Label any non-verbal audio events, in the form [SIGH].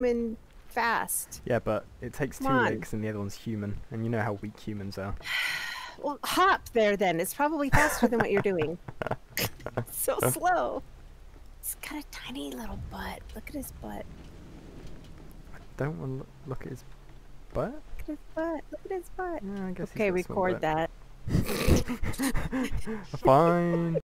human fast. Yeah, but it takes two on. legs and the other one's human, and you know how weak humans are. [SIGHS] Well, hop there then. It's probably faster than what you're doing. [LAUGHS] so [LAUGHS] slow. He's got a tiny little butt. Look at his butt. I Don't want to look, at his butt. Look at his butt. Look at his butt. Yeah, Okay, record that. [LAUGHS] Fine.